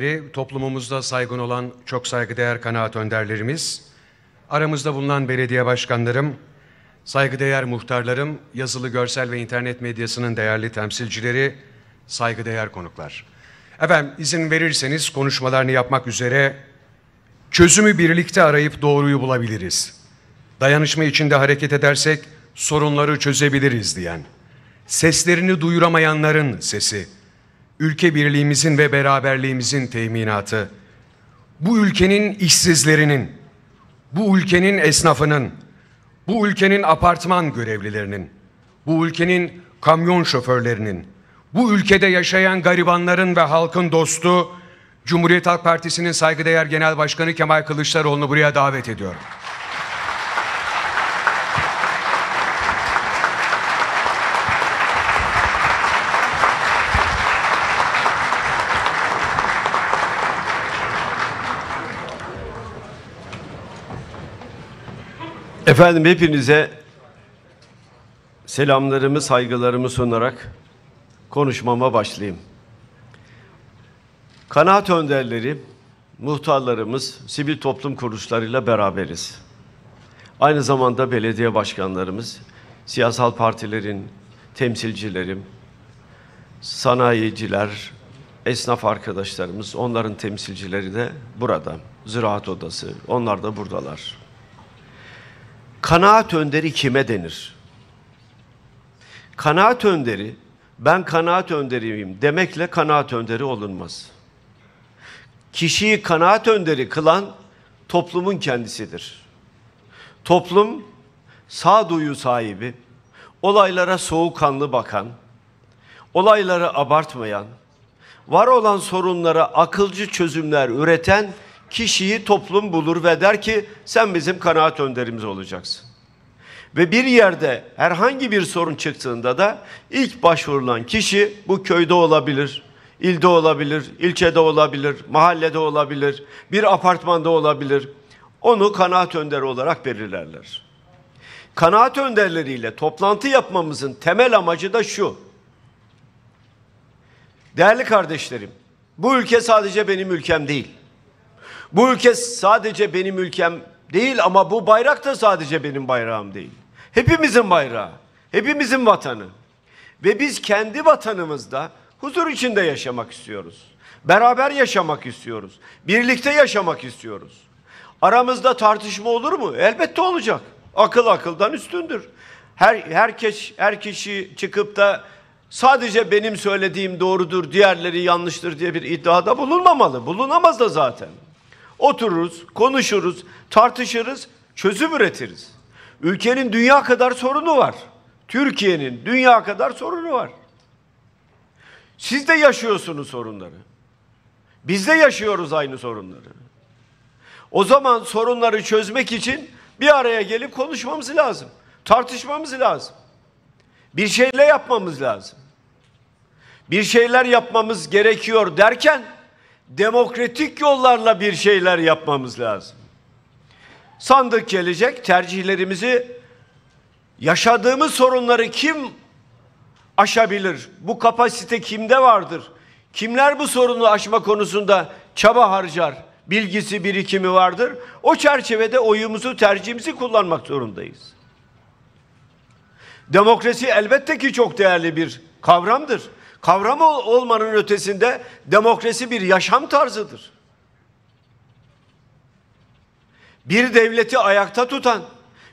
milletvekilleri, toplumumuzda saygın olan çok saygıdeğer kanaat önderlerimiz, aramızda bulunan belediye başkanlarım, saygıdeğer muhtarlarım, yazılı, görsel ve internet medyasının değerli temsilcileri, saygıdeğer konuklar. Efendim izin verirseniz konuşmalarını yapmak üzere çözümü birlikte arayıp doğruyu bulabiliriz. Dayanışma içinde hareket edersek sorunları çözebiliriz diyen, seslerini duyuramayanların sesi, ülke birliğimizin ve beraberliğimizin teminatı, bu ülkenin işsizlerinin, bu ülkenin esnafının, bu ülkenin apartman görevlilerinin, bu ülkenin kamyon şoförlerinin, bu ülkede yaşayan garibanların ve halkın dostu, Cumhuriyet Halk Partisi'nin saygıdeğer Genel Başkanı Kemal Kılıçdaroğlu'nu buraya davet ediyorum. Efendim hepinize selamlarımı, saygılarımı sunarak konuşmama başlayayım. Kanaat önderleri, muhtarlarımız, sivil toplum kuruluşlarıyla beraberiz. Aynı zamanda belediye başkanlarımız, siyasal partilerin temsilcilerim, sanayiciler, esnaf arkadaşlarımız, onların temsilcileri de burada. Ziraat Odası, onlar da buradalar. Kanaat önderi kime denir? Kanaat önderi, ben kanaat önderiyim demekle kanaat önderi olunmaz. Kişiyi kanaat önderi kılan toplumun kendisidir. Toplum sağduyu sahibi, olaylara soğukkanlı bakan, olayları abartmayan, var olan sorunlara akılcı çözümler üreten kişiyi toplum bulur ve der ki sen bizim kanaat önderimiz olacaksın. Ve bir yerde herhangi bir sorun çıktığında da ilk başvurulan kişi bu köyde olabilir, ilde olabilir, ilçede olabilir, mahallede olabilir, bir apartmanda olabilir. Onu kanaat önderi olarak belirlerler. Kanaat önderleriyle toplantı yapmamızın temel amacı da şu. Değerli kardeşlerim, bu ülke sadece benim ülkem değil. Bu ülke sadece benim ülkem değil ama bu bayrak da sadece benim bayrağım değil. Hepimizin bayrağı, hepimizin vatanı. Ve biz kendi vatanımızda huzur içinde yaşamak istiyoruz. Beraber yaşamak istiyoruz. Birlikte yaşamak istiyoruz. Aramızda tartışma olur mu? Elbette olacak. Akıl akıldan üstündür. Her herkes her kişi çıkıp da sadece benim söylediğim doğrudur, diğerleri yanlıştır diye bir iddiada bulunmamalı. Bulunamaz da zaten. Otururuz, konuşuruz, tartışırız, çözüm üretiriz. Ülkenin dünya kadar sorunu var. Türkiye'nin dünya kadar sorunu var. Siz de yaşıyorsunuz sorunları. Biz de yaşıyoruz aynı sorunları. O zaman sorunları çözmek için bir araya gelip konuşmamız lazım. Tartışmamız lazım. Bir şeyler yapmamız lazım. Bir şeyler yapmamız gerekiyor derken demokratik yollarla bir şeyler yapmamız lazım. Sandık gelecek, tercihlerimizi yaşadığımız sorunları kim aşabilir? Bu kapasite kimde vardır? Kimler bu sorunu aşma konusunda çaba harcar? Bilgisi, birikimi vardır. O çerçevede oyumuzu, tercihimizi kullanmak zorundayız. Demokrasi elbette ki çok değerli bir kavramdır. Kavram olmanın ötesinde demokrasi bir yaşam tarzıdır. Bir devleti ayakta tutan,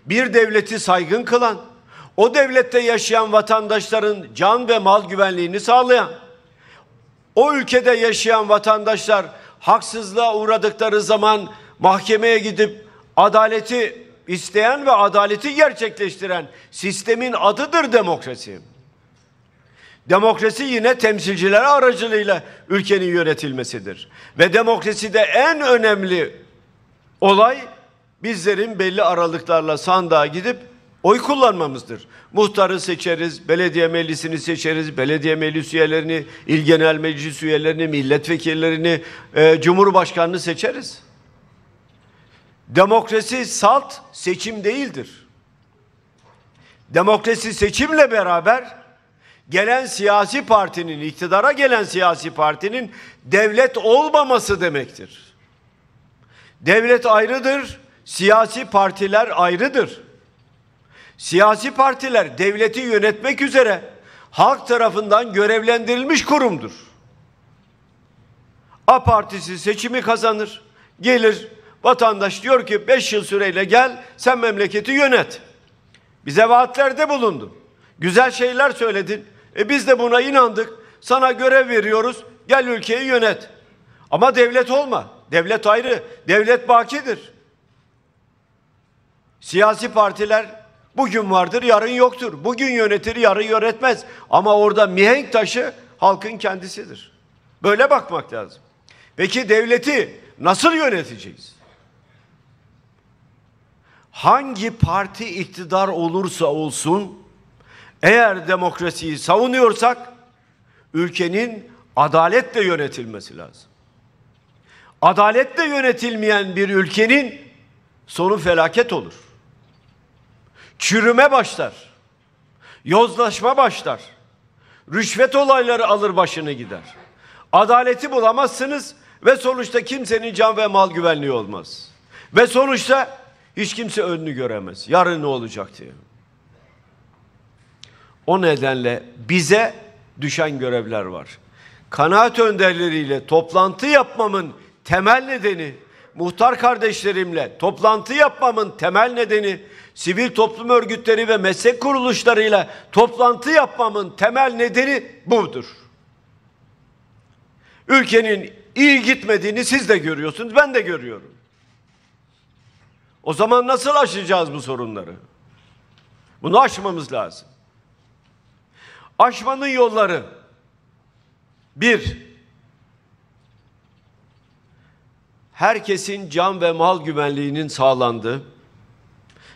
bir devleti saygın kılan, o devlette yaşayan vatandaşların can ve mal güvenliğini sağlayan, o ülkede yaşayan vatandaşlar haksızlığa uğradıkları zaman mahkemeye gidip adaleti isteyen ve adaleti gerçekleştiren sistemin adıdır demokrasi. Demokrasi yine temsilciler aracılığıyla ülkenin yönetilmesidir. Ve demokraside en önemli olay bizlerin belli aralıklarla sandığa gidip oy kullanmamızdır. Muhtarı seçeriz, belediye meclisini seçeriz, belediye meclis üyelerini, il genel meclis üyelerini, milletvekillerini, e, cumhurbaşkanını seçeriz. Demokrasi salt seçim değildir. Demokrasi seçimle beraber gelen siyasi partinin, iktidara gelen siyasi partinin devlet olmaması demektir. Devlet ayrıdır, siyasi partiler ayrıdır. Siyasi partiler devleti yönetmek üzere halk tarafından görevlendirilmiş kurumdur. A partisi seçimi kazanır, gelir vatandaş diyor ki 5 yıl süreyle gel sen memleketi yönet. Bize vaatlerde bulundun. Güzel şeyler söyledin. E biz de buna inandık. Sana görev veriyoruz. Gel ülkeyi yönet. Ama devlet olma. Devlet ayrı. Devlet bakidir. Siyasi partiler bugün vardır, yarın yoktur. Bugün yönetir, yarın yönetmez. Ama orada mihenk taşı halkın kendisidir. Böyle bakmak lazım. Peki devleti nasıl yöneteceğiz? Hangi parti iktidar olursa olsun eğer demokrasiyi savunuyorsak ülkenin adaletle yönetilmesi lazım. Adaletle yönetilmeyen bir ülkenin sonu felaket olur. Çürüme başlar. Yozlaşma başlar. Rüşvet olayları alır başını gider. Adaleti bulamazsınız ve sonuçta kimsenin can ve mal güvenliği olmaz. Ve sonuçta hiç kimse önünü göremez. Yarın ne olacak diye. O nedenle bize düşen görevler var. Kanaat önderleriyle toplantı yapmamın temel nedeni, muhtar kardeşlerimle toplantı yapmamın temel nedeni, sivil toplum örgütleri ve meslek kuruluşlarıyla toplantı yapmamın temel nedeni budur. Ülkenin iyi gitmediğini siz de görüyorsunuz, ben de görüyorum. O zaman nasıl aşacağız bu sorunları? Bunu aşmamız lazım. Aşmanın yolları bir, herkesin can ve mal güvenliğinin sağlandığı,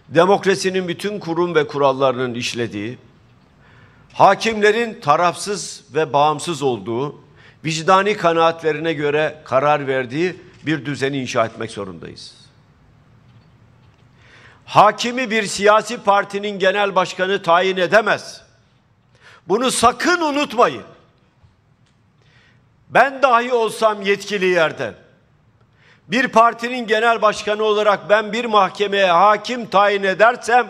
demokrasinin bütün kurum ve kurallarının işlediği, hakimlerin tarafsız ve bağımsız olduğu, vicdani kanaatlerine göre karar verdiği bir düzeni inşa etmek zorundayız. Hakimi bir siyasi partinin genel başkanı tayin edemez. Bunu sakın unutmayın. Ben dahi olsam yetkili yerde bir partinin genel başkanı olarak ben bir mahkemeye hakim tayin edersem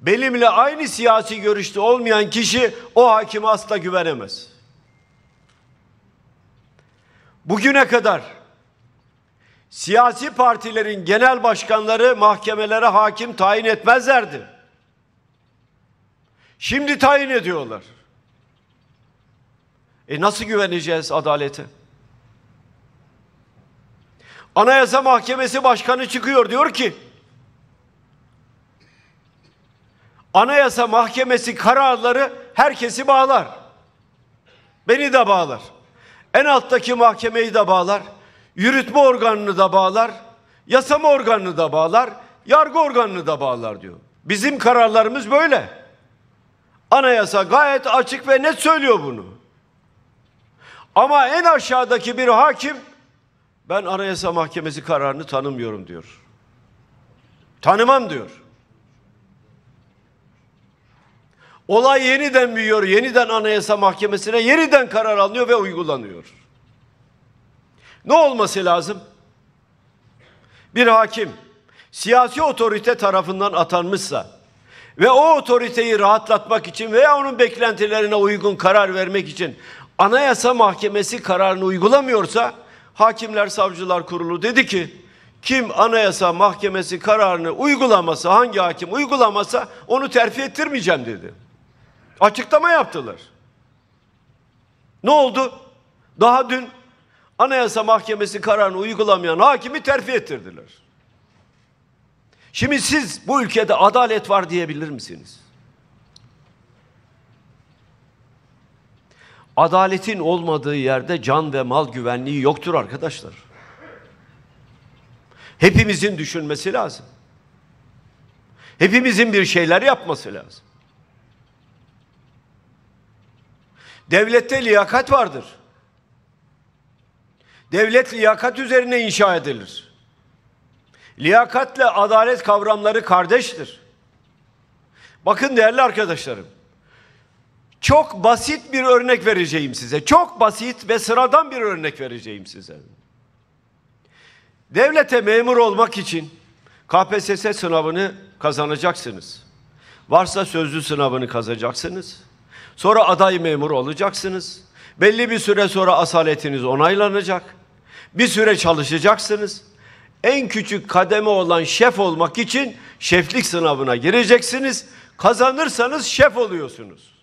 benimle aynı siyasi görüşte olmayan kişi o hakime asla güvenemez. Bugüne kadar siyasi partilerin genel başkanları mahkemelere hakim tayin etmezlerdi. Şimdi tayin ediyorlar. E nasıl güveneceğiz adalete? Anayasa Mahkemesi Başkanı çıkıyor diyor ki Anayasa Mahkemesi kararları herkesi bağlar. Beni de bağlar. En alttaki mahkemeyi de bağlar. Yürütme organını da bağlar. Yasama organını da bağlar. Yargı organını da bağlar diyor. Bizim kararlarımız böyle. Anayasa gayet açık ve net söylüyor bunu. Ama en aşağıdaki bir hakim ben Anayasa Mahkemesi kararını tanımıyorum diyor. Tanımam diyor. Olay yeniden büyüyor, yeniden Anayasa Mahkemesi'ne yeniden karar alınıyor ve uygulanıyor. Ne olması lazım? Bir hakim siyasi otorite tarafından atanmışsa ve o otoriteyi rahatlatmak için veya onun beklentilerine uygun karar vermek için Anayasa Mahkemesi kararını uygulamıyorsa Hakimler Savcılar Kurulu dedi ki kim Anayasa Mahkemesi kararını uygulamasa hangi hakim uygulamasa onu terfi ettirmeyeceğim dedi. Açıklama yaptılar. Ne oldu? Daha dün Anayasa Mahkemesi kararını uygulamayan hakimi terfi ettirdiler. Şimdi siz bu ülkede adalet var diyebilir misiniz? Adaletin olmadığı yerde can ve mal güvenliği yoktur arkadaşlar. Hepimizin düşünmesi lazım. Hepimizin bir şeyler yapması lazım. Devlette liyakat vardır. Devlet liyakat üzerine inşa edilir. Liyakatle adalet kavramları kardeştir. Bakın değerli arkadaşlarım. Çok basit bir örnek vereceğim size. Çok basit ve sıradan bir örnek vereceğim size. Devlete memur olmak için KPSS sınavını kazanacaksınız. Varsa sözlü sınavını kazanacaksınız. Sonra aday memur olacaksınız. Belli bir süre sonra asaletiniz onaylanacak. Bir süre çalışacaksınız. En küçük kademe olan şef olmak için şeflik sınavına gireceksiniz. Kazanırsanız şef oluyorsunuz.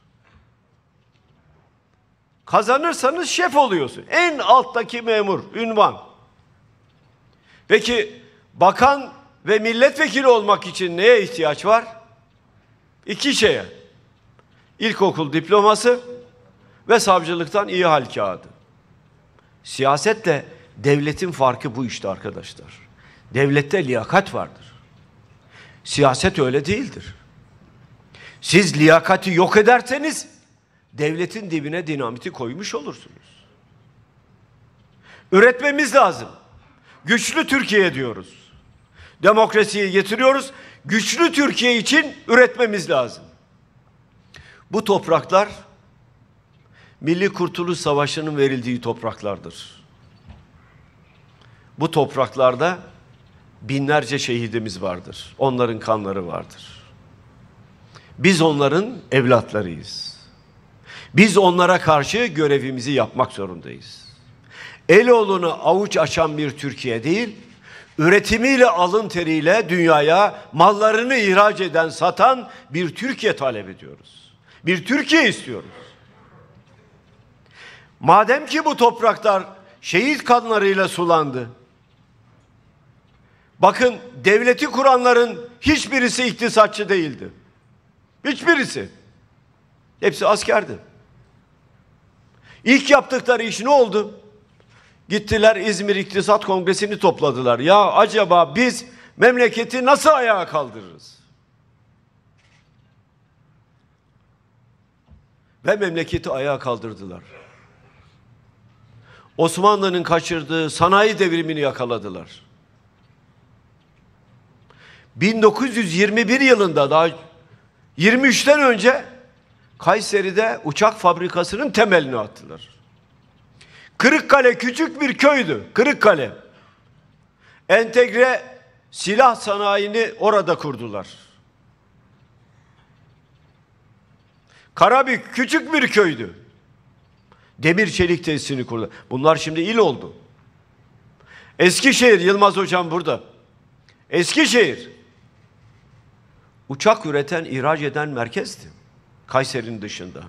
Kazanırsanız şef oluyorsun. En alttaki memur, ünvan. Peki bakan ve milletvekili olmak için neye ihtiyaç var? İki şeye. İlkokul diploması ve savcılıktan iyi hal kağıdı. Siyasetle devletin farkı bu işte arkadaşlar. Devlette liyakat vardır. Siyaset öyle değildir. Siz liyakati yok ederseniz devletin dibine dinamiti koymuş olursunuz. Üretmemiz lazım. Güçlü Türkiye diyoruz. Demokrasiyi getiriyoruz. Güçlü Türkiye için üretmemiz lazım. Bu topraklar Milli Kurtuluş Savaşı'nın verildiği topraklardır. Bu topraklarda binlerce şehidimiz vardır. Onların kanları vardır. Biz onların evlatlarıyız. Biz onlara karşı görevimizi yapmak zorundayız. Eloğlunu avuç açan bir Türkiye değil, üretimiyle alın teriyle dünyaya mallarını ihraç eden, satan bir Türkiye talep ediyoruz. Bir Türkiye istiyoruz. Madem ki bu topraklar şehit kanlarıyla sulandı. Bakın devleti kuranların hiçbirisi iktisatçı değildi. Hiçbirisi. Hepsi askerdi. İlk yaptıkları iş ne oldu? Gittiler İzmir İktisat Kongresi'ni topladılar. Ya acaba biz memleketi nasıl ayağa kaldırırız? Ve memleketi ayağa kaldırdılar. Osmanlı'nın kaçırdığı sanayi devrimini yakaladılar. 1921 yılında daha 23'ten önce Kayseri'de uçak fabrikasının temelini attılar. Kırıkkale küçük bir köydü. Kırıkkale. Entegre silah sanayini orada kurdular. Karabük küçük bir köydü. Demir çelik tesisini kurdu. Bunlar şimdi il oldu. Eskişehir, Yılmaz Hocam burada. Eskişehir. Uçak üreten, ihraç eden merkezdi. Kayseri'nin dışında.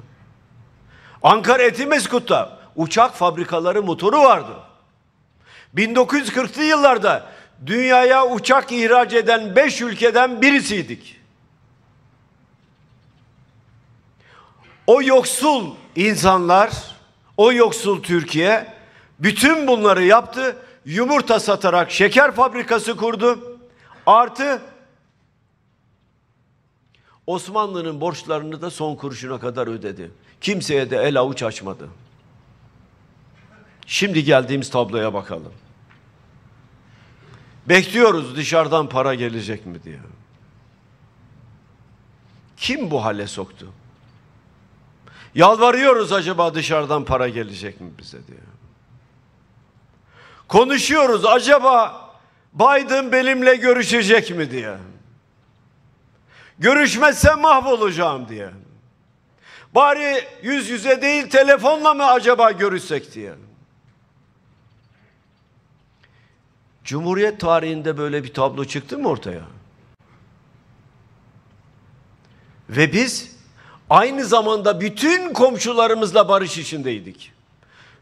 Ankara Etimeskut'ta uçak fabrikaları motoru vardı. 1940'lı yıllarda dünyaya uçak ihraç eden 5 ülkeden birisiydik. O yoksul insanlar, o yoksul Türkiye bütün bunları yaptı. Yumurta satarak şeker fabrikası kurdu. Artı Osmanlı'nın borçlarını da son kuruşuna kadar ödedi. Kimseye de el avuç açmadı. Şimdi geldiğimiz tabloya bakalım. Bekliyoruz dışarıdan para gelecek mi diye. Kim bu hale soktu? Yalvarıyoruz acaba dışarıdan para gelecek mi bize diye. Konuşuyoruz acaba Biden benimle görüşecek mi diye. Görüşmezsem mahvolacağım diye. Bari yüz yüze değil telefonla mı acaba görüşsek diye. Cumhuriyet tarihinde böyle bir tablo çıktı mı ortaya? Ve biz aynı zamanda bütün komşularımızla barış içindeydik.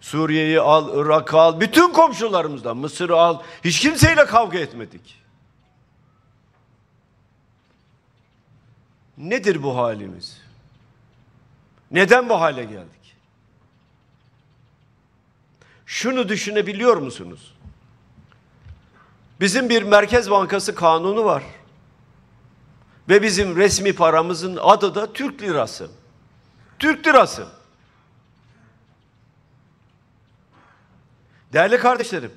Suriye'yi al, Irak'ı al, bütün komşularımızla, Mısır'ı al, hiç kimseyle kavga etmedik. Nedir bu halimiz? Neden bu hale geldik? Şunu düşünebiliyor musunuz? Bizim bir Merkez Bankası kanunu var. Ve bizim resmi paramızın adı da Türk lirası. Türk lirası. Değerli kardeşlerim,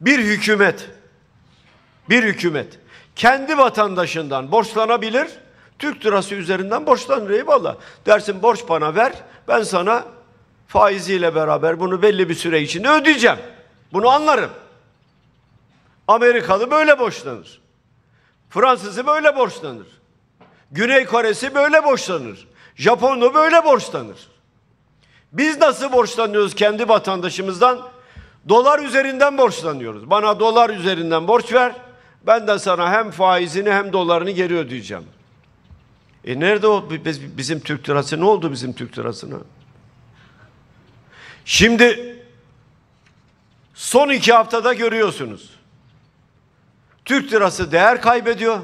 bir hükümet, bir hükümet kendi vatandaşından borçlanabilir, Türk lirası üzerinden borçlanır eyvallah. Dersin borç bana ver ben sana faiziyle beraber bunu belli bir süre içinde ödeyeceğim. Bunu anlarım. Amerikalı böyle borçlanır. Fransızı böyle borçlanır. Güney Kore'si böyle borçlanır. Japonlu böyle borçlanır. Biz nasıl borçlanıyoruz kendi vatandaşımızdan? Dolar üzerinden borçlanıyoruz. Bana dolar üzerinden borç ver. Ben de sana hem faizini hem dolarını geri ödeyeceğim. E nerede o biz- bizim Türk lirası? Ne oldu bizim Türk lirasına? Şimdi son iki haftada görüyorsunuz. Türk lirası değer kaybediyor.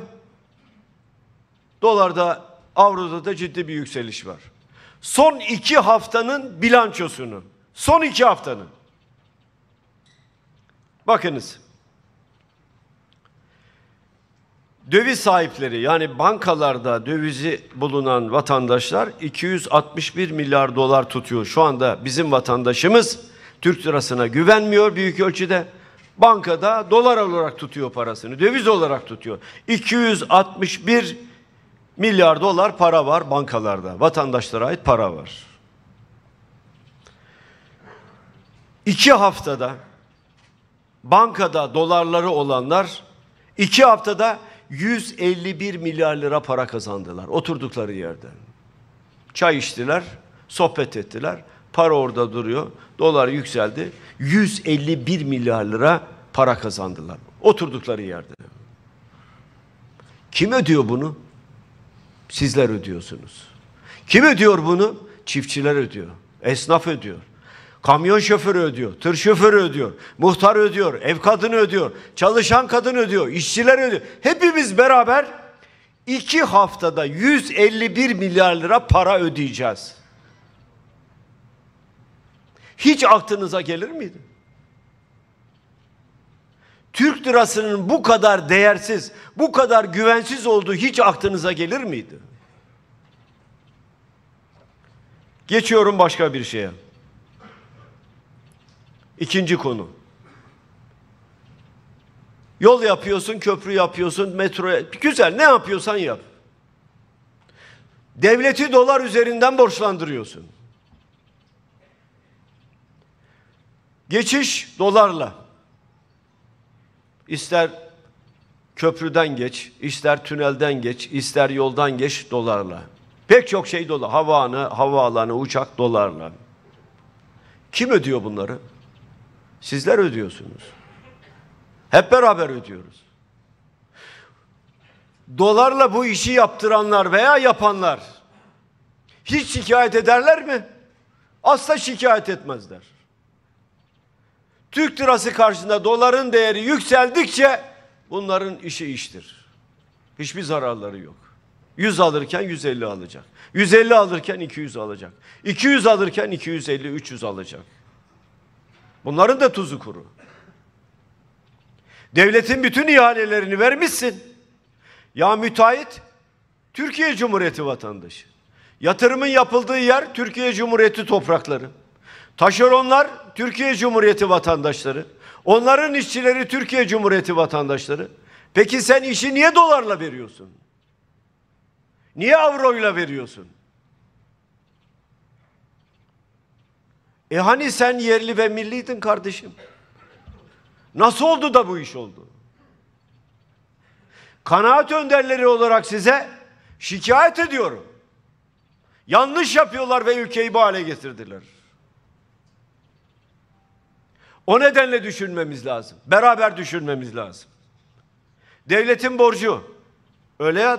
Dolarda, avroda da ciddi bir yükseliş var. Son iki haftanın bilançosunu, son iki haftanın. Bakınız. Döviz sahipleri yani bankalarda dövizi bulunan vatandaşlar 261 milyar dolar tutuyor. Şu anda bizim vatandaşımız Türk lirasına güvenmiyor büyük ölçüde. Bankada dolar olarak tutuyor parasını, döviz olarak tutuyor. 261 milyar dolar para var bankalarda. Vatandaşlara ait para var. İki haftada bankada dolarları olanlar iki haftada 151 milyar lira para kazandılar oturdukları yerden. Çay içtiler, sohbet ettiler. Para orada duruyor. Dolar yükseldi. 151 milyar lira para kazandılar oturdukları yerde. Kim ödüyor bunu? Sizler ödüyorsunuz. Kim ödüyor bunu? Çiftçiler ödüyor. Esnaf ödüyor. Kamyon şoförü ödüyor, tır şoförü ödüyor, muhtar ödüyor, ev kadını ödüyor, çalışan kadın ödüyor, işçiler ödüyor. Hepimiz beraber iki haftada 151 milyar lira para ödeyeceğiz. Hiç aklınıza gelir miydi? Türk lirasının bu kadar değersiz, bu kadar güvensiz olduğu hiç aklınıza gelir miydi? Geçiyorum başka bir şeye. İkinci konu. Yol yapıyorsun, köprü yapıyorsun, metro güzel ne yapıyorsan yap. Devleti dolar üzerinden borçlandırıyorsun. Geçiş dolarla. İster köprüden geç, ister tünelden geç, ister yoldan geç dolarla. Pek çok şey dolar. Havanı, havaalanı, uçak dolarla. Kim ödüyor bunları? Sizler ödüyorsunuz. Hep beraber ödüyoruz. Dolarla bu işi yaptıranlar veya yapanlar hiç şikayet ederler mi? Asla şikayet etmezler. Türk lirası karşısında doların değeri yükseldikçe bunların işi iştir. Hiçbir zararları yok. 100 alırken 150 alacak. 150 alırken 200 alacak. 200 alırken 250 300 alacak. Bunların da tuzu kuru. Devletin bütün ihalelerini vermişsin. Ya müteahhit Türkiye Cumhuriyeti vatandaşı. Yatırımın yapıldığı yer Türkiye Cumhuriyeti toprakları. Taşeronlar Türkiye Cumhuriyeti vatandaşları. Onların işçileri Türkiye Cumhuriyeti vatandaşları. Peki sen işi niye dolarla veriyorsun? Niye avroyla veriyorsun? E hani sen yerli ve milliydin kardeşim? Nasıl oldu da bu iş oldu? Kanaat önderleri olarak size şikayet ediyorum. Yanlış yapıyorlar ve ülkeyi bu hale getirdiler. O nedenle düşünmemiz lazım. Beraber düşünmemiz lazım. Devletin borcu. Öyle ya.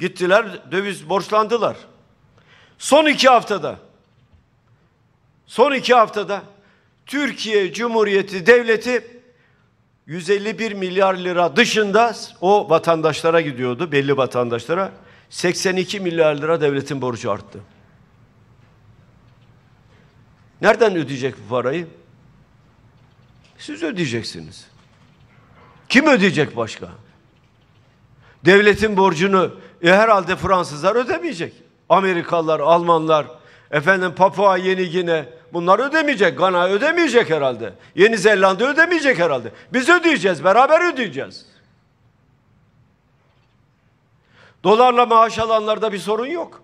Gittiler döviz borçlandılar. Son iki haftada son iki haftada Türkiye Cumhuriyeti Devleti 151 milyar lira dışında o vatandaşlara gidiyordu belli vatandaşlara 82 milyar lira devletin borcu arttı. Nereden ödeyecek bu parayı? Siz ödeyeceksiniz. Kim ödeyecek başka? Devletin borcunu e, herhalde Fransızlar ödemeyecek. Amerikalılar, Almanlar, efendim Papua Yeni Gine bunlar ödemeyecek. Gana ödemeyecek herhalde. Yeni Zelanda ödemeyecek herhalde. Biz ödeyeceğiz, beraber ödeyeceğiz. Dolarla maaş alanlarda bir sorun yok.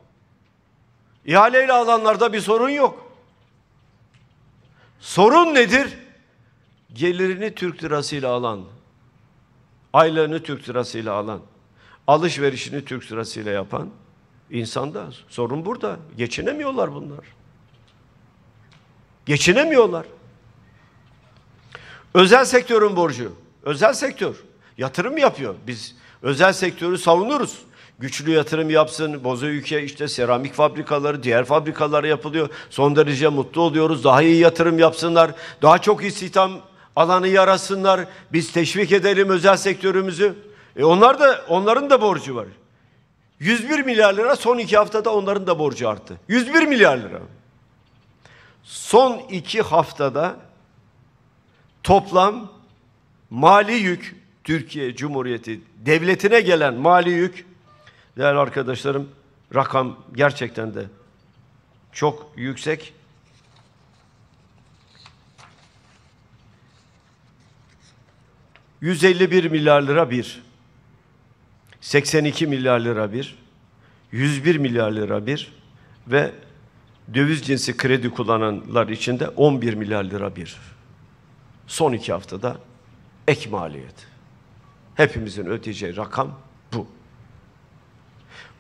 İhaleyle alanlarda bir sorun yok. Sorun nedir? Gelirini Türk lirasıyla alan, aylığını Türk lirasıyla alan, alışverişini Türk lirasıyla yapan insanda. Sorun burada. Geçinemiyorlar bunlar. Geçinemiyorlar. Özel sektörün borcu. Özel sektör yatırım yapıyor. Biz özel sektörü savunuruz. Güçlü yatırım yapsın. Boza ülke işte seramik fabrikaları, diğer fabrikaları yapılıyor. Son derece mutlu oluyoruz. Daha iyi yatırım yapsınlar. Daha çok istihdam alanı yarasınlar. Biz teşvik edelim özel sektörümüzü. E onlar da onların da borcu var. 101 milyar lira son iki haftada onların da borcu arttı. 101 milyar lira. Son iki haftada toplam mali yük Türkiye Cumhuriyeti devletine gelen mali yük değerli arkadaşlarım rakam gerçekten de çok yüksek. ...151 milyar lira bir... ...82 milyar lira bir... ...101 milyar lira bir... ...ve döviz cinsi kredi kullananlar için de 11 milyar lira bir. Son iki haftada ek maliyet. Hepimizin ödeyeceği rakam bu.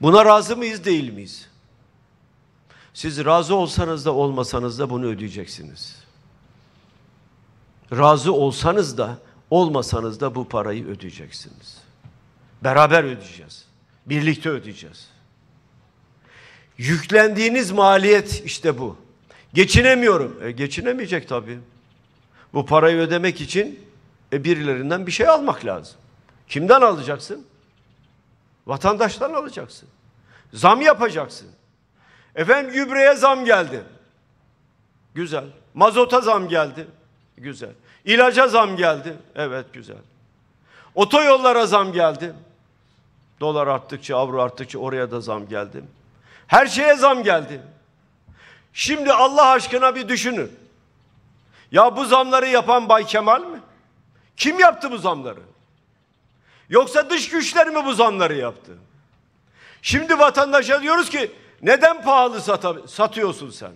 Buna razı mıyız değil miyiz? Siz razı olsanız da olmasanız da bunu ödeyeceksiniz. Razı olsanız da olmasanız da bu parayı ödeyeceksiniz. Beraber ödeyeceğiz. Birlikte ödeyeceğiz. Yüklendiğiniz maliyet işte bu. Geçinemiyorum. E, geçinemeyecek tabii. Bu parayı ödemek için e, birilerinden bir şey almak lazım. Kimden alacaksın? Vatandaştan alacaksın. Zam yapacaksın. Efendim gübreye zam geldi. Güzel. Mazota zam geldi. Güzel. İlaca zam geldi. Evet güzel. Otoyollara zam geldi. Dolar arttıkça, avro arttıkça oraya da zam geldi. Her şeye zam geldi. Şimdi Allah aşkına bir düşünün. Ya bu zamları yapan Bay Kemal mi? Kim yaptı bu zamları? Yoksa dış güçler mi bu zamları yaptı? Şimdi vatandaşa diyoruz ki neden pahalı satıyorsun sen?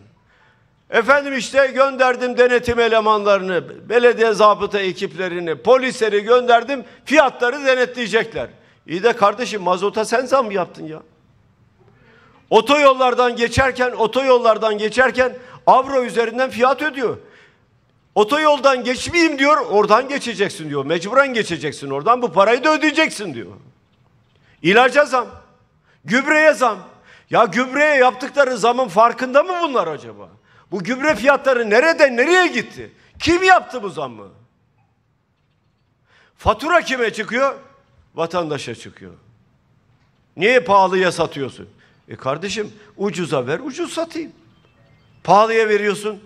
Efendim işte gönderdim denetim elemanlarını, belediye zabıta ekiplerini, polisleri gönderdim fiyatları denetleyecekler. İyi de kardeşim mazota sen zam yaptın ya. Otoyollardan geçerken, otoyollardan geçerken avro üzerinden fiyat ödüyor. Otoyoldan geçmeyeyim diyor, oradan geçeceksin diyor. Mecburen geçeceksin oradan, bu parayı da ödeyeceksin diyor. İlaca zam, gübreye zam. Ya gübreye yaptıkları zamın farkında mı bunlar acaba? Bu gübre fiyatları nereden nereye gitti? Kim yaptı bu zammı? Fatura kime çıkıyor? Vatandaşa çıkıyor. Niye pahalıya satıyorsun? E kardeşim ucuza ver, ucuz satayım. Pahalıya veriyorsun.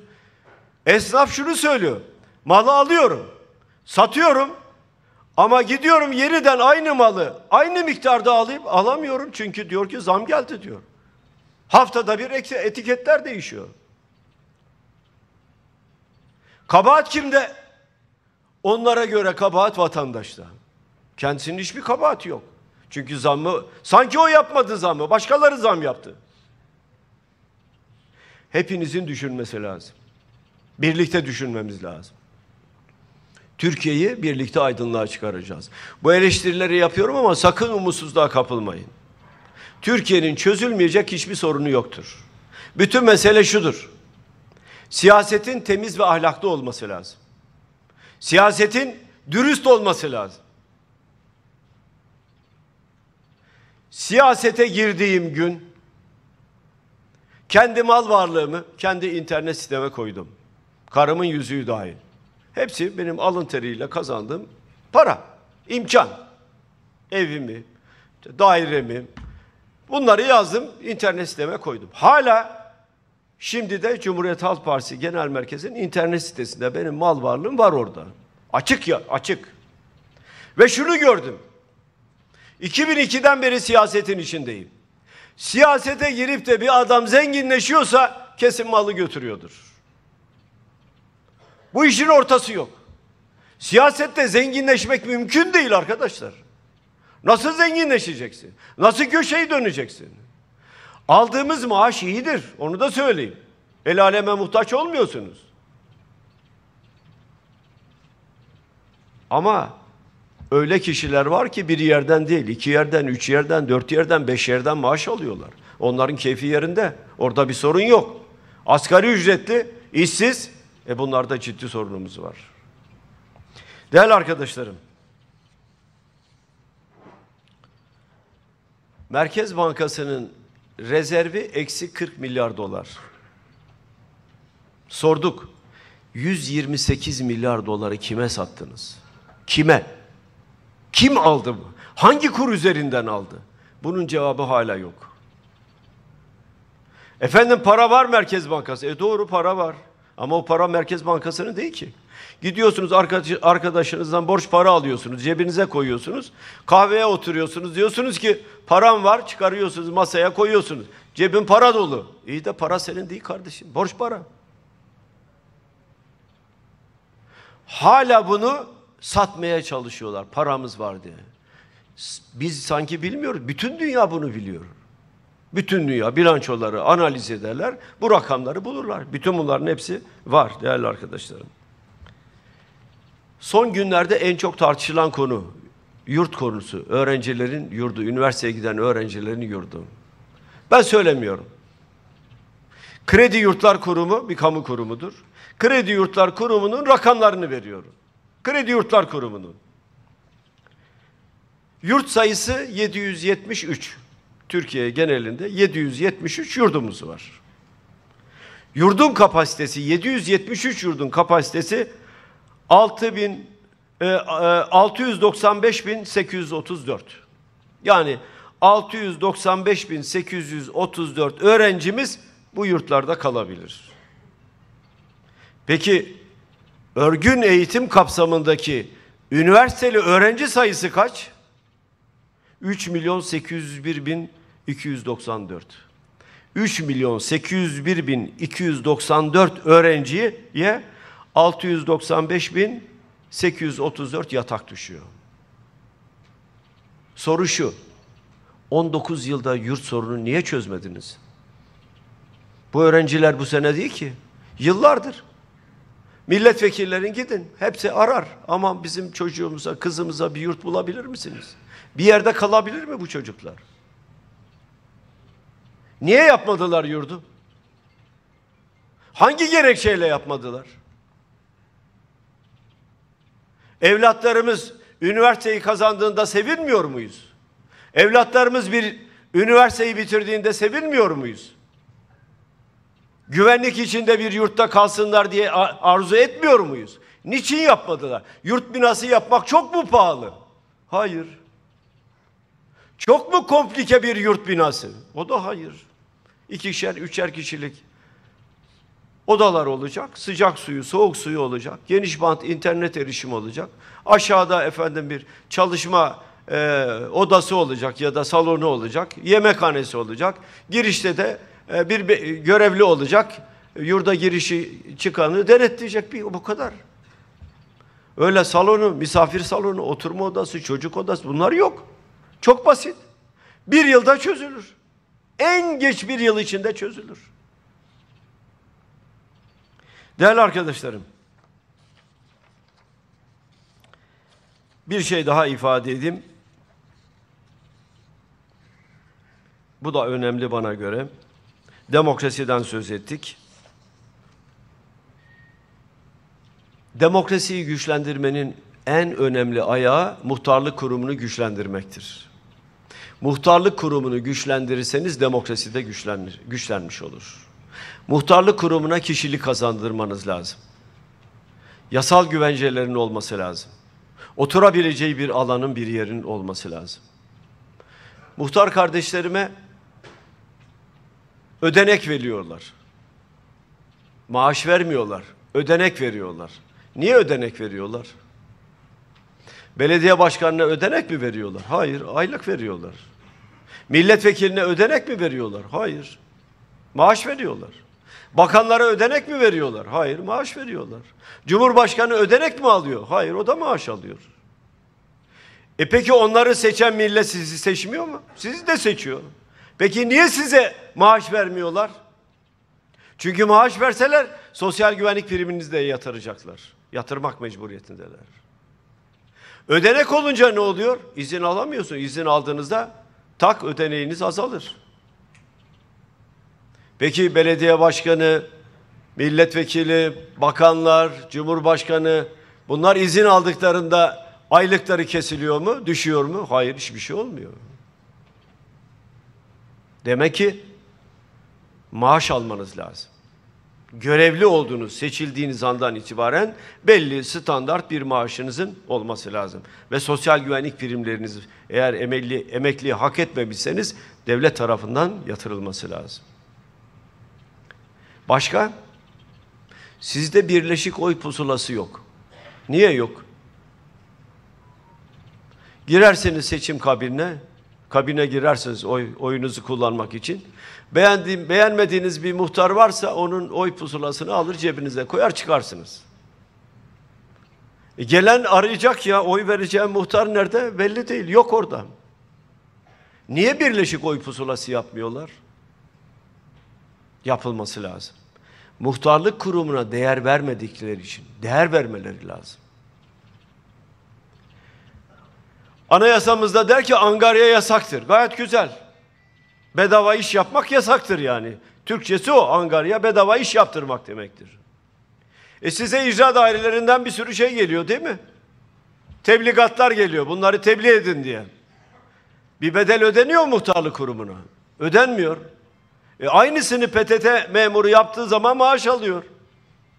Esnaf şunu söylüyor. Malı alıyorum, satıyorum ama gidiyorum yeniden aynı malı aynı miktarda alayım alamıyorum çünkü diyor ki zam geldi diyor. Haftada bir etiketler değişiyor. Kabahat kimde? Onlara göre kabahat vatandaşta. Kendisinin hiçbir kabahati yok. Çünkü zammı sanki o yapmadı zammı, başkaları zam yaptı. Hepinizin düşünmesi lazım. Birlikte düşünmemiz lazım. Türkiye'yi birlikte aydınlığa çıkaracağız. Bu eleştirileri yapıyorum ama sakın umutsuzluğa kapılmayın. Türkiye'nin çözülmeyecek hiçbir sorunu yoktur. Bütün mesele şudur. Siyasetin temiz ve ahlaklı olması lazım. Siyasetin dürüst olması lazım. Siyasete girdiğim gün kendi mal varlığımı kendi internet siteme koydum. Karımın yüzüğü dahil. Hepsi benim alın teriyle kazandığım para, imkan. Evimi, dairemi, bunları yazdım, internet siteme koydum. Hala şimdi de Cumhuriyet Halk Partisi Genel Merkezi'nin internet sitesinde benim mal varlığım var orada. Açık ya, açık. Ve şunu gördüm. 2002'den beri siyasetin içindeyim. Siyasete girip de bir adam zenginleşiyorsa kesin malı götürüyordur. Bu işin ortası yok. Siyasette zenginleşmek mümkün değil arkadaşlar. Nasıl zenginleşeceksin? Nasıl köşeyi döneceksin? Aldığımız maaş iyidir. Onu da söyleyeyim. El aleme muhtaç olmuyorsunuz. Ama öyle kişiler var ki bir yerden değil, iki yerden, üç yerden, dört yerden, beş yerden maaş alıyorlar. Onların keyfi yerinde. Orada bir sorun yok. Asgari ücretli, işsiz, e bunlarda ciddi sorunumuz var. Değerli arkadaşlarım, Merkez Bankası'nın rezervi eksi 40 milyar dolar. Sorduk. 128 milyar doları kime sattınız? Kime? Kim aldı bu? Hangi kur üzerinden aldı? Bunun cevabı hala yok. Efendim para var Merkez Bankası. E doğru para var. Ama o para Merkez Bankası'nın değil ki. Gidiyorsunuz arkadaşınızdan borç para alıyorsunuz, cebinize koyuyorsunuz. Kahveye oturuyorsunuz. Diyorsunuz ki param var, çıkarıyorsunuz masaya koyuyorsunuz. Cebin para dolu. İyi de para senin değil kardeşim. Borç para. Hala bunu satmaya çalışıyorlar. Paramız var diye. Biz sanki bilmiyoruz. Bütün dünya bunu biliyor. Bütün dünya bilançoları analiz ederler. Bu rakamları bulurlar. Bütün bunların hepsi var değerli arkadaşlarım. Son günlerde en çok tartışılan konu yurt konusu. Öğrencilerin yurdu, üniversiteye giden öğrencilerin yurdu. Ben söylemiyorum. Kredi Yurtlar Kurumu bir kamu kurumudur. Kredi Yurtlar Kurumu'nun rakamlarını veriyorum. Kredi Yurtlar Kurumu'nun. Yurt sayısı 773. Türkiye genelinde 773 yurdumuz var. Yurdun kapasitesi 773 yurdun kapasitesi 6000 e, 695.834. Yani 695.834 öğrencimiz bu yurtlarda kalabilir. Peki örgün eğitim kapsamındaki üniversiteli öğrenci sayısı kaç? 3 milyon 801 bin 294. 3 milyon 801 bin 294 öğrenciye 695 bin 834 yatak düşüyor. Soru şu. 19 yılda yurt sorunu niye çözmediniz? Bu öğrenciler bu sene değil ki. Yıllardır. Milletvekillerin gidin. Hepsi arar. Ama bizim çocuğumuza, kızımıza bir yurt bulabilir misiniz? Bir yerde kalabilir mi bu çocuklar? Niye yapmadılar yurdu? Hangi gerekçeyle yapmadılar? Evlatlarımız üniversiteyi kazandığında sevinmiyor muyuz? Evlatlarımız bir üniversiteyi bitirdiğinde sevinmiyor muyuz? Güvenlik içinde bir yurtta kalsınlar diye arzu etmiyor muyuz? Niçin yapmadılar? Yurt binası yapmak çok mu pahalı? Hayır. Çok mu komplike bir yurt binası? O da hayır. İkişer, üçer kişilik odalar olacak. Sıcak suyu, soğuk suyu olacak. Geniş bant internet erişimi olacak. Aşağıda efendim bir çalışma e, odası olacak ya da salonu olacak. Yemekhanesi olacak. Girişte de bir görevli olacak. Yurda girişi çıkanı denetleyecek bir bu kadar. Öyle salonu, misafir salonu, oturma odası, çocuk odası bunlar yok. Çok basit. Bir yılda çözülür. En geç bir yıl içinde çözülür. Değerli arkadaşlarım, bir şey daha ifade edeyim. Bu da önemli bana göre. Demokrasiden söz ettik. Demokrasiyi güçlendirmenin en önemli ayağı muhtarlık kurumunu güçlendirmektir. Muhtarlık kurumunu güçlendirirseniz demokrasi de güçlenir, güçlenmiş olur. Muhtarlık kurumuna kişilik kazandırmanız lazım. Yasal güvencelerin olması lazım. Oturabileceği bir alanın bir yerin olması lazım. Muhtar kardeşlerime ödenek veriyorlar. Maaş vermiyorlar. Ödenek veriyorlar. Niye ödenek veriyorlar? Belediye başkanına ödenek mi veriyorlar? Hayır, aylık veriyorlar. Milletvekiline ödenek mi veriyorlar? Hayır. Maaş veriyorlar. Bakanlara ödenek mi veriyorlar? Hayır, maaş veriyorlar. Cumhurbaşkanı ödenek mi alıyor? Hayır, o da maaş alıyor. E peki onları seçen millet sizi seçmiyor mu? Sizi de seçiyor. Peki niye size maaş vermiyorlar? Çünkü maaş verseler sosyal güvenlik priminizi de yatıracaklar. Yatırmak mecburiyetindeler. Ödenek olunca ne oluyor? İzin alamıyorsun. İzin aldığınızda tak ödeneğiniz azalır. Peki belediye başkanı, milletvekili, bakanlar, cumhurbaşkanı bunlar izin aldıklarında aylıkları kesiliyor mu, düşüyor mu? Hayır hiçbir şey olmuyor. Demek ki maaş almanız lazım. Görevli olduğunuz, seçildiğiniz andan itibaren belli standart bir maaşınızın olması lazım. Ve sosyal güvenlik primleriniz eğer emekli, emekliye hak etmemişseniz devlet tarafından yatırılması lazım. Başka? Sizde birleşik oy pusulası yok. Niye yok? Girerseniz seçim kabinine, kabine girerseniz oy, oyunuzu kullanmak için. Beğendiğim, beğenmediğiniz bir muhtar varsa onun oy pusulasını alır cebinize koyar çıkarsınız. E gelen arayacak ya oy vereceğim muhtar nerede belli değil yok orada. Niye birleşik oy pusulası yapmıyorlar? Yapılması lazım. Muhtarlık kurumuna değer vermedikleri için değer vermeleri lazım. Anayasamızda der ki angarya yasaktır. Gayet güzel. Bedava iş yapmak yasaktır yani. Türkçesi o angarya bedava iş yaptırmak demektir. E size icra dairelerinden bir sürü şey geliyor değil mi? Tebligatlar geliyor. Bunları tebliğ edin diye. Bir bedel ödeniyor muhtarlık kurumuna. Ödenmiyor. E aynısını PTT memuru yaptığı zaman maaş alıyor.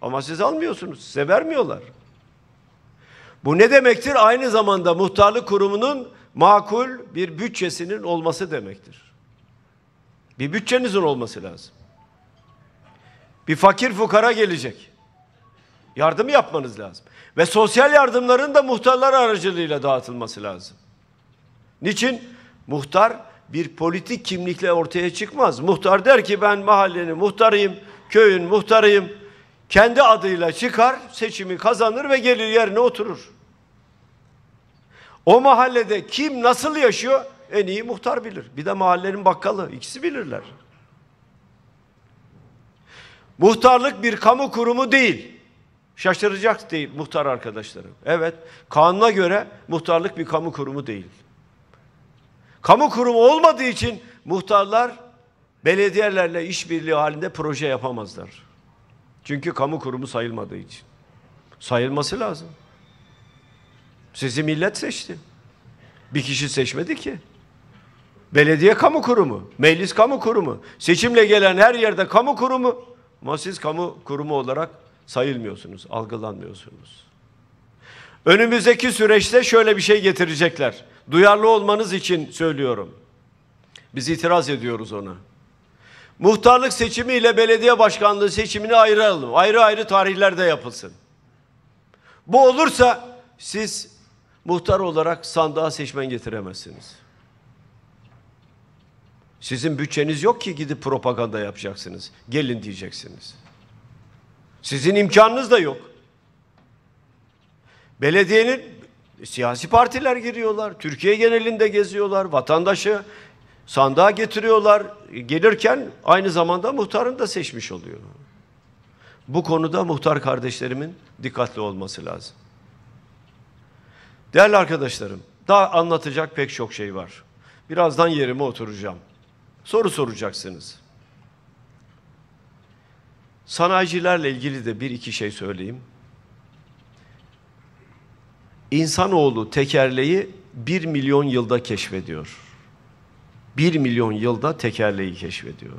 Ama siz almıyorsunuz. Size vermiyorlar. Bu ne demektir? Aynı zamanda muhtarlık kurumunun makul bir bütçesinin olması demektir. Bir bütçenizin olması lazım. Bir fakir fukara gelecek. Yardım yapmanız lazım. Ve sosyal yardımların da muhtarlar aracılığıyla dağıtılması lazım. Niçin? Muhtar bir politik kimlikle ortaya çıkmaz. Muhtar der ki ben mahallenin muhtarıyım, köyün muhtarıyım. Kendi adıyla çıkar, seçimi kazanır ve gelir yerine oturur. O mahallede kim nasıl yaşıyor en iyi muhtar bilir. Bir de mahallenin bakkalı ikisi bilirler. Muhtarlık bir kamu kurumu değil. Şaşıracak değil muhtar arkadaşlarım. Evet, kanuna göre muhtarlık bir kamu kurumu değil. Kamu kurumu olmadığı için muhtarlar belediyelerle işbirliği halinde proje yapamazlar. Çünkü kamu kurumu sayılmadığı için. Sayılması lazım. Sizi millet seçti. Bir kişi seçmedi ki. Belediye kamu kurumu, meclis kamu kurumu, seçimle gelen her yerde kamu kurumu ama siz kamu kurumu olarak sayılmıyorsunuz, algılanmıyorsunuz. Önümüzdeki süreçte şöyle bir şey getirecekler. Duyarlı olmanız için söylüyorum. Biz itiraz ediyoruz ona. Muhtarlık seçimi ile belediye başkanlığı seçimini ayıralım. Ayrı ayrı tarihlerde yapılsın. Bu olursa siz muhtar olarak sandığa seçmen getiremezsiniz. Sizin bütçeniz yok ki gidip propaganda yapacaksınız. Gelin diyeceksiniz. Sizin imkanınız da yok. Belediyenin siyasi partiler giriyorlar. Türkiye genelinde geziyorlar. Vatandaşı sandığa getiriyorlar. Gelirken aynı zamanda muhtarını da seçmiş oluyor. Bu konuda muhtar kardeşlerimin dikkatli olması lazım. Değerli arkadaşlarım, daha anlatacak pek çok şey var. Birazdan yerime oturacağım. Soru soracaksınız. Sanayicilerle ilgili de bir iki şey söyleyeyim. İnsanoğlu tekerleği bir milyon yılda keşfediyor. Bir milyon yılda tekerleği keşfediyor.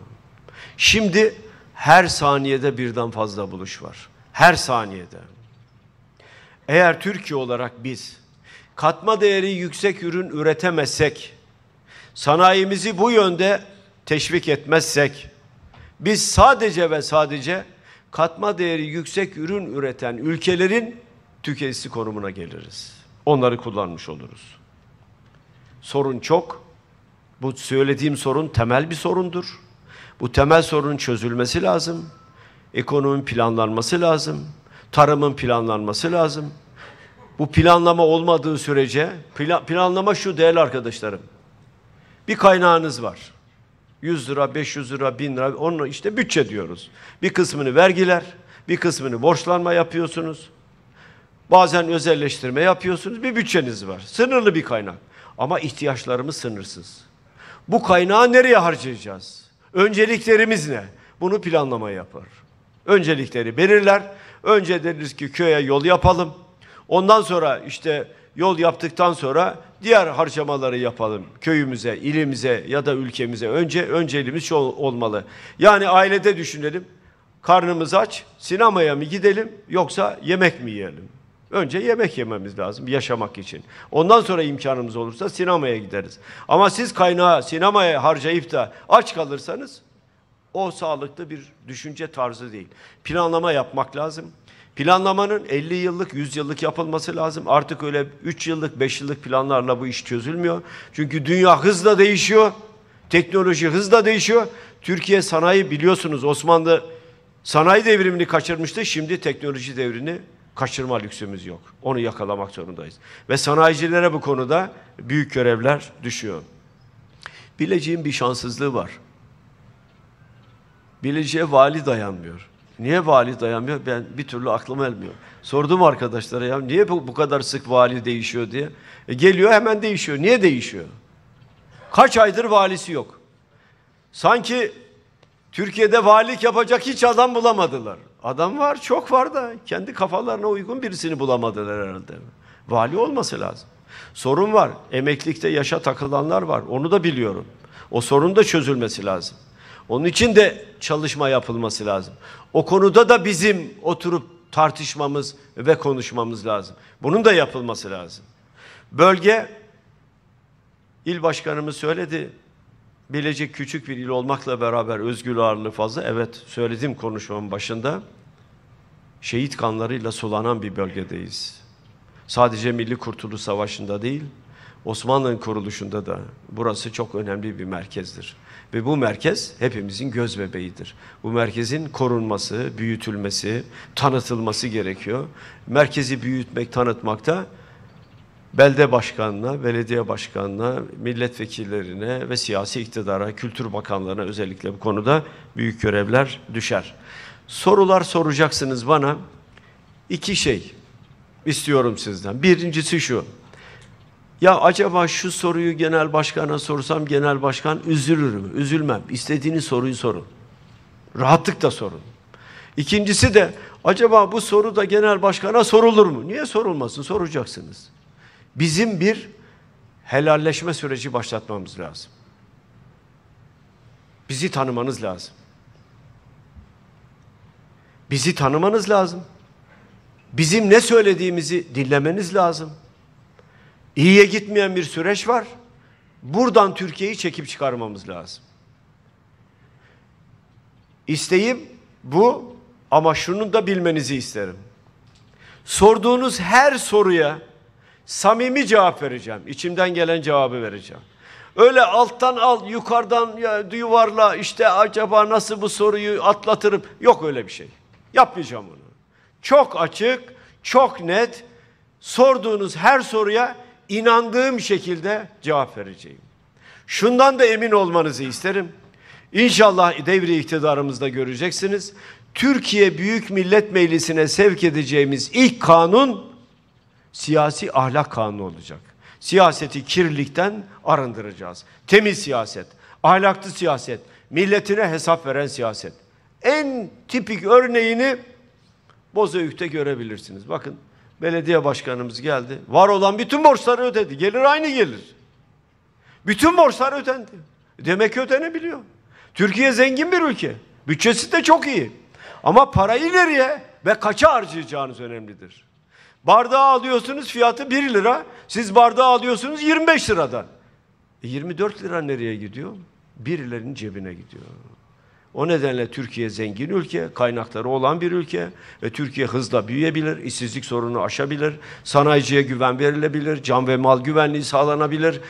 Şimdi her saniyede birden fazla buluş var. Her saniyede. Eğer Türkiye olarak biz katma değeri yüksek ürün üretemezsek, sanayimizi bu yönde teşvik etmezsek, biz sadece ve sadece katma değeri yüksek ürün üreten ülkelerin tüketicisi konumuna geliriz. Onları kullanmış oluruz. Sorun çok. Bu söylediğim sorun temel bir sorundur. Bu temel sorunun çözülmesi lazım. Ekonominin planlanması lazım. Tarımın planlanması lazım. Bu planlama olmadığı sürece, plan, planlama şu değerli arkadaşlarım. Bir kaynağınız var. 100 lira, 500 lira, 1000 lira, onu işte bütçe diyoruz. Bir kısmını vergiler, bir kısmını borçlanma yapıyorsunuz. Bazen özelleştirme yapıyorsunuz. Bir bütçeniz var. Sınırlı bir kaynak. Ama ihtiyaçlarımız sınırsız. Bu kaynağı nereye harcayacağız? Önceliklerimiz ne? Bunu planlama yapar. Öncelikleri belirler. Önce deriz ki köye yol yapalım. Ondan sonra işte yol yaptıktan sonra diğer harcamaları yapalım. Köyümüze, ilimize ya da ülkemize önce önceliğimiz şu olmalı. Yani ailede düşünelim. Karnımız aç, sinemaya mı gidelim yoksa yemek mi yiyelim? Önce yemek yememiz lazım yaşamak için. Ondan sonra imkanımız olursa sinemaya gideriz. Ama siz kaynağı sinemaya harcayıp da aç kalırsanız o sağlıklı bir düşünce tarzı değil. Planlama yapmak lazım. Planlamanın 50 yıllık, 100 yıllık yapılması lazım. Artık öyle 3 yıllık, 5 yıllık planlarla bu iş çözülmüyor. Çünkü dünya hızla değişiyor. Teknoloji hızla değişiyor. Türkiye sanayi biliyorsunuz Osmanlı sanayi devrimini kaçırmıştı. Şimdi teknoloji devrini kaçırma lüksümüz yok. Onu yakalamak zorundayız. Ve sanayicilere bu konuda büyük görevler düşüyor. Bilecik'in bir şanssızlığı var. Bilecik'e vali dayanmıyor. Niye vali dayanmıyor? Ben bir türlü aklıma elmiyor. Sordum arkadaşlara ya niye bu, bu kadar sık vali değişiyor diye. E geliyor hemen değişiyor. Niye değişiyor? Kaç aydır valisi yok. Sanki Türkiye'de valilik yapacak hiç adam bulamadılar. Adam var, çok var da kendi kafalarına uygun birisini bulamadılar herhalde. Vali olması lazım. Sorun var. Emeklilikte yaşa takılanlar var. Onu da biliyorum. O sorun da çözülmesi lazım. Onun için de çalışma yapılması lazım. O konuda da bizim oturup tartışmamız ve konuşmamız lazım. Bunun da yapılması lazım. Bölge il başkanımız söyledi. Bilecik küçük bir il olmakla beraber özgür ağırlığı fazla. Evet söyledim konuşmamın başında. Şehit kanlarıyla sulanan bir bölgedeyiz. Sadece Milli Kurtuluş Savaşı'nda değil, Osmanlı'nın kuruluşunda da burası çok önemli bir merkezdir. Ve bu merkez hepimizin göz bebeğidir. Bu merkezin korunması, büyütülmesi, tanıtılması gerekiyor. Merkezi büyütmek, tanıtmakta belde başkanına, belediye başkanına, milletvekillerine ve siyasi iktidara, kültür bakanlarına özellikle bu konuda büyük görevler düşer. Sorular soracaksınız bana. İki şey istiyorum sizden. Birincisi şu. Ya acaba şu soruyu genel başkana sorsam genel başkan üzülür mü? Üzülmem. İstediğiniz soruyu sorun. Rahatlıkla sorun. İkincisi de acaba bu soru da genel başkana sorulur mu? Niye sorulmasın? Soracaksınız. Bizim bir helalleşme süreci başlatmamız lazım. Bizi tanımanız lazım. Bizi tanımanız lazım. Bizim ne söylediğimizi dinlemeniz lazım. İyiye gitmeyen bir süreç var. Buradan Türkiye'yi çekip çıkarmamız lazım. İsteğim bu ama şunu da bilmenizi isterim. Sorduğunuz her soruya samimi cevap vereceğim. İçimden gelen cevabı vereceğim. Öyle alttan al, yukarıdan yuvarla işte acaba nasıl bu soruyu atlatırım. Yok öyle bir şey. Yapmayacağım bunu. Çok açık, çok net sorduğunuz her soruya inandığım şekilde cevap vereceğim. Şundan da emin olmanızı isterim. İnşallah devri iktidarımızda göreceksiniz. Türkiye Büyük Millet Meclisi'ne sevk edeceğimiz ilk kanun siyasi ahlak kanunu olacak. Siyaseti kirlilikten arındıracağız. Temiz siyaset, ahlaklı siyaset, milletine hesap veren siyaset. En tipik örneğini Bozüyük'te görebilirsiniz. Bakın belediye başkanımız geldi. Var olan bütün borçları ödedi. Gelir aynı gelir. Bütün borçlar ödendi. Demek ki ödenebiliyor. Türkiye zengin bir ülke. Bütçesi de çok iyi. Ama parayı nereye ve kaça harcayacağınız önemlidir. Bardağı alıyorsunuz fiyatı 1 lira. Siz bardağı alıyorsunuz 25 liradan. E 24 lira nereye gidiyor? Birilerinin cebine gidiyor. O nedenle Türkiye zengin ülke, kaynakları olan bir ülke ve Türkiye hızla büyüyebilir, işsizlik sorunu aşabilir, sanayiciye güven verilebilir, can ve mal güvenliği sağlanabilir.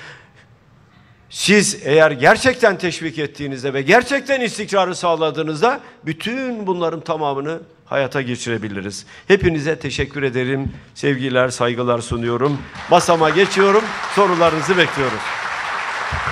Siz eğer gerçekten teşvik ettiğinizde ve gerçekten istikrarı sağladığınızda bütün bunların tamamını hayata geçirebiliriz. Hepinize teşekkür ederim. Sevgiler, saygılar sunuyorum. Masama geçiyorum. Sorularınızı bekliyoruz.